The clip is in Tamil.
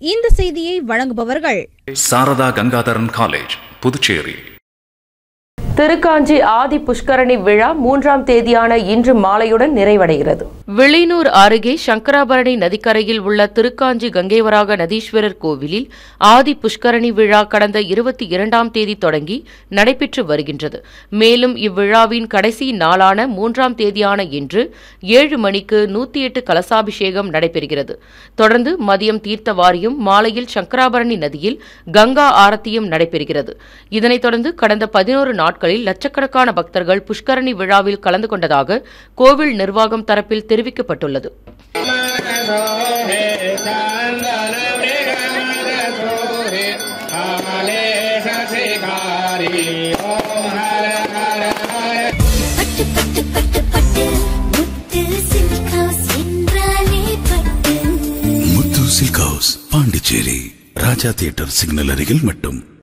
இந்த செய்தியை வழங்குபவர்கள் சாரதா கங்காதரன் காலேஜ் புதுச்சேரி. திருக்காஞ்சி ஆதி புஷ்கரணி விழா மூன்றாம் தேதியான இன்று மாலையுடன் நிறைவடைகிறது. விளினூர் அருகே சங்கராபரணி நதிக்கரையில் உள்ள திருக்காஞ்சி கங்கைவராக நதீஸ்வரர் கோவிலில் ஆதி புஷ்கரணி விழா கடந்த இருபத்தி இரண்டாம் தேதி தொடங்கி நடைபெற்று வருகின்றது. மேலும் இவ்விழாவின் கடைசி நாளான மூன்றாம் தேதியான இன்று ஏழு மணிக்கு நூத்தி எட்டு கலசாபிஷேகம் நடைபெறுகிறது. தொடர்ந்து மதியம் தீர்த்த வாரியும் மாலையில் சங்கராபரணி நதியில் கங்கா ஆரத்தியும் நடைபெறுகிறது. இதனைத் தொடர்ந்து கடந்த பதினோரு நாட்கள் நாட்களில் லட்சக்கணக்கான பக்தர்கள் புஷ்கரணி விழாவில் கலந்து கொண்டதாக கோவில் நிர்வாகம் தரப்பில் தெரிவிக்கப்பட்டுள்ளது. Muthu silk house Pondicherry. Raja theatre signal அருகில் மட்டும்.